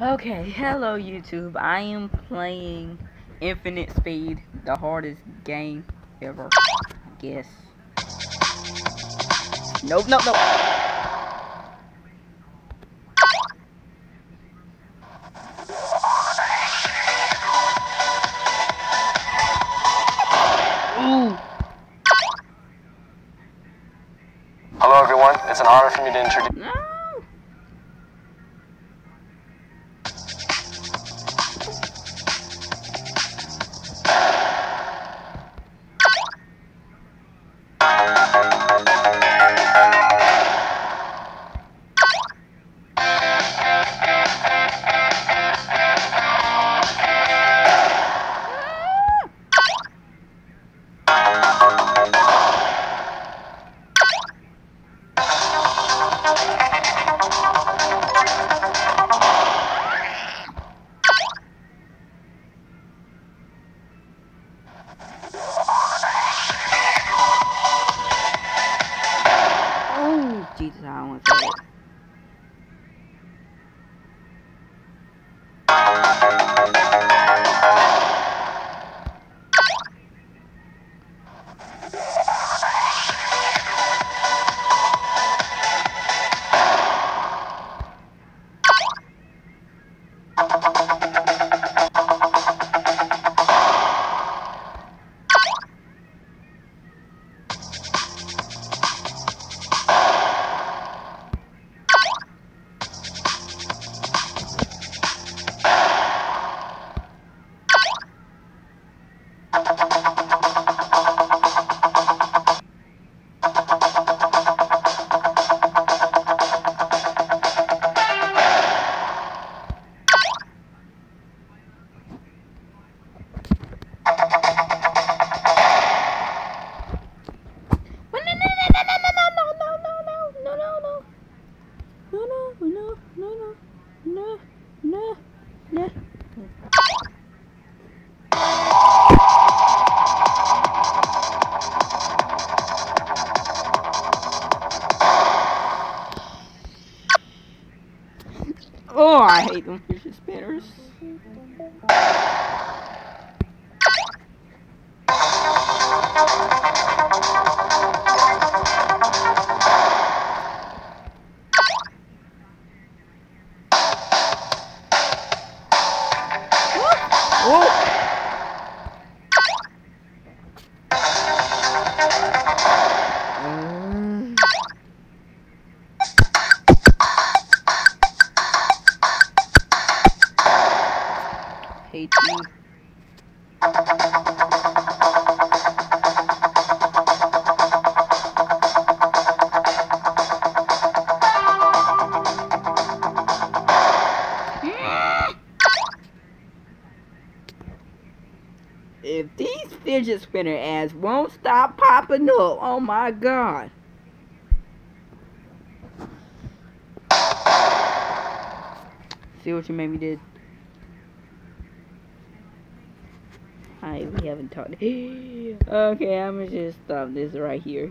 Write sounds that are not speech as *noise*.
Okay, *laughs* hello YouTube. I am playing Infinite Speed, the hardest game ever, I guess. Nope, nope, nope. Ooh. Hello, everyone. It's an honor for me to introduce. 一直我这里 no, no, no, Oh, I hate them fidget spinners. If these fidget spinner ads won't stop popping up, oh my god. See what you made me did? Hi, we haven't talked. *gasps* okay, I'm gonna just stop this right here.